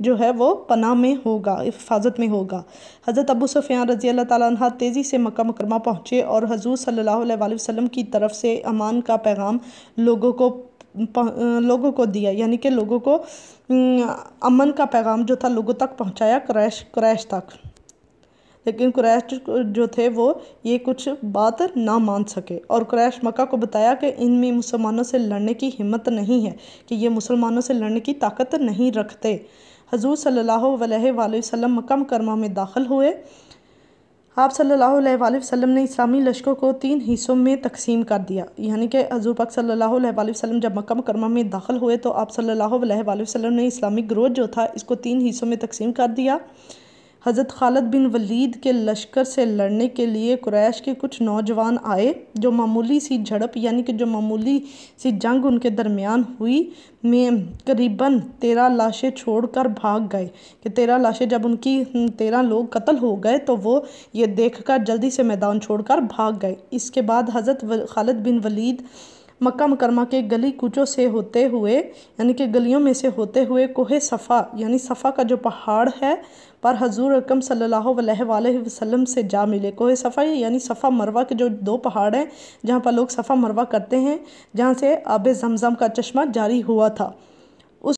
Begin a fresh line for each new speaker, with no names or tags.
جو ہے وہ پناہ میں ہوگا، حفاظت میں ہوگا۔ حضرت ابو سفیان رضی اللہ تعالیٰ عنہ تیزی سے مکہ مکرمہ پہنچے اور حضور صلی اللہ علیہ وآلہ وسلم کی طرف سے امان کا پیغام لوگوں کو لوگوں کو دیا۔ یعنی کہ لوگوں کو امن کا پیغام جو تھا لوگوں تک پہنچایا، قریش قریش تک۔ لیکن قریش جو تھے وہ یہ کچھ بات نہ مان سکے۔ اور قریش مکہ کو بتایا کہ ان میں مسلمانوں سے لڑنے کی ہمت نہیں ہے، کہ یہ مسلمانوں سے لڑنے کی طاقت نہیں رکھتے۔ حضور صلی اللہ علیہ وآلہ وسلم مکہ مکرمہ میں داخل ہوئے۔ آپ صلی اللہ علیہ وآلہ وسلم نے اسلامی لشکر کو تین حصوں میں تقسیم کر دیا۔ یعنی کہ حضور پاک صلی اللہ علیہ وآلہ وسلم جب مکہ مکرمہ میں داخل ہوئے تو آپ صلی اللہ علیہ وآلہ وسلم نے اسلامی گروہ جو تھا اس کو تین حصوں میں تقسیم کر دیا۔ حضرت خالد بن ولید کے لشکر سے لڑنے کے لیے قریش کے کچھ نوجوان آئے، جو معمولی سی جھڑپ یعنی کہ جو معمولی سی جنگ ان کے درمیان ہوئی، میں قریباً تیرہ لاشیں چھوڑ کر بھاگ گئے۔ کہ تیرہ لاشیں جب ان کی تیرہ لوگ قتل ہو گئے، تو وہ یہ دیکھ کر جلدی سے میدان چھوڑ کر بھاگ گئے۔ اس کے بعد حضرت خالد بن ولید مکہ مکرمہ کے گلی کوچوں سے ہوتے ہوئے یعنی کہ گلیوں میں سے ہوتے ہوئے کوہ صفا یعنی صفا کا جو پہاڑ ہے، پر حضور اکرم صلی اللہ علیہ وآلہ وسلم سے جا ملے۔ کوہ صفا یعنی صفا مروہ کے جو دو پہاڑ ہیں، جہاں پر لوگ صفا مروہ کرتے ہیں، جہاں سے آب زمزم کا چشمہ جاری ہوا تھا۔